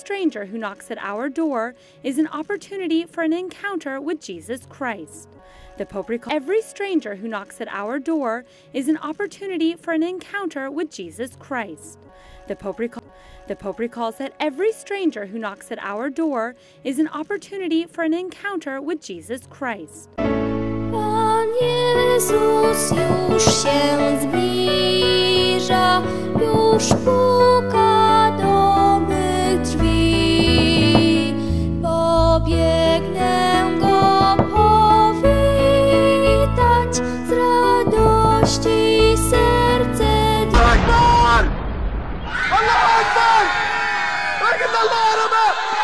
stranger who knocks at our door is an opportunity for an encounter with Jesus Christ. The Pope recalls every stranger who knocks at our door is an opportunity for an encounter with Jesus Christ. The Pope, the Pope recalls that every stranger who knocks at our door is an opportunity for an encounter with Jesus Christ. Już się zbliża, już puka Zazdrości serce dla... Akbar! Allah Akbar! Legendarna araba!